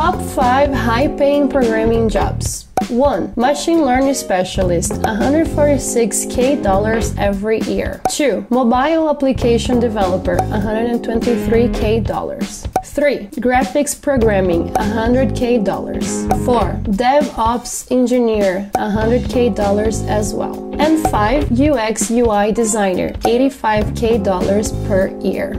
Top 5 high paying programming jobs. 1. Machine learning specialist, $146k dollars every year. 2. Mobile application developer, $123k dollars. 3. Graphics programming, $100k dollars. 4. DevOps engineer, $100k dollars as well. And 5. UX UI designer, $85k dollars per year.